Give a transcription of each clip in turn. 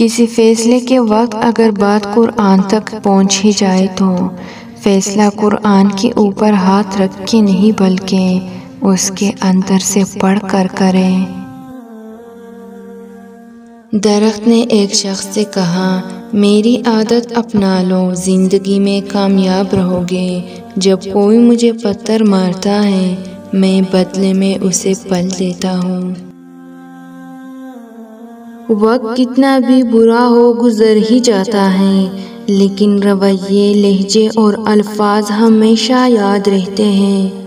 किसी फ़ैसले के वक्त अगर बात कुरान तक पहुँच ही जाए तो फ़ैसला कुरान के ऊपर हाथ रख के नहीं, बल्कि उसके अंदर से पढ़ कर करें। दरख्त ने एक शख्स से कहा, मेरी आदत अपना लो, ज़िंदगी में कामयाब रहोगे। जब कोई मुझे पत्थर मारता है, मैं बदले में उसे पल देता हूँ। वक्त कितना भी बुरा हो, गुजर ही जाता है। लेकिन रवैये, लहजे और अल्फाज हमेशा याद रहते हैं।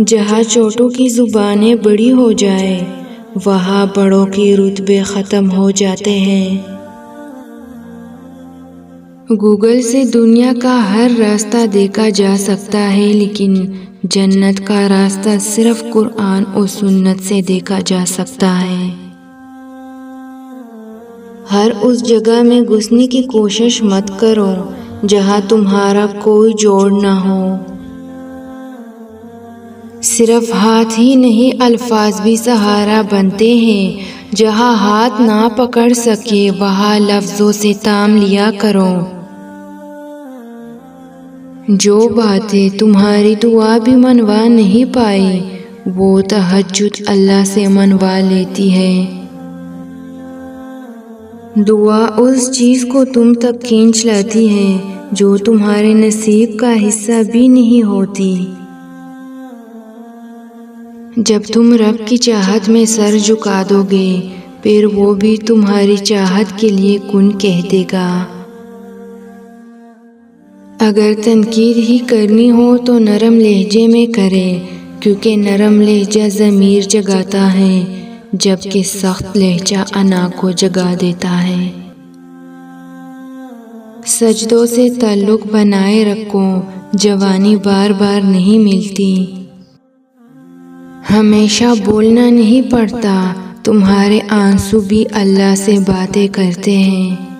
जहाँ छोटों की ज़ुबानें बड़ी हो जाए, वहाँ बड़ों के रुतबे ख़त्म हो जाते हैं। गूगल से दुनिया का हर रास्ता देखा जा सकता है, लेकिन जन्नत का रास्ता सिर्फ़ कुरान और सुन्नत से देखा जा सकता है। हर उस जगह में घुसने की कोशिश मत करो, जहाँ तुम्हारा कोई जोड़ ना हो। सिर्फ़ हाथ ही नहीं, अल्फाज भी सहारा बनते हैं। जहाँ हाथ ना पकड़ सके, वहाँ लफ्ज़ों से ताम लिया करो। जो बातें तुम्हारी दुआ भी मनवा नहीं पाई, वो तहजुद अल्लाह से मनवा लेती है। दुआ उस चीज़ को तुम तक खींच लाती है, जो तुम्हारे नसीब का हिस्सा भी नहीं होती। जब तुम रब की चाहत में सर झुका दोगे, फिर वो भी तुम्हारी चाहत के लिए कुन कह देगा। अगर तनकीद ही करनी हो तो नरम लहजे में करें, क्योंकि नरम लहजा ज़मीर जगाता है, जबकि सख्त लहजा अना को जगा देता है। सजदों से ताल्लुक़ बनाए रखो, जवानी बार बार नहीं मिलती। हमेशा बोलना नहीं पड़ता, तुम्हारे आँसू भी अल्लाह से बातें करते हैं।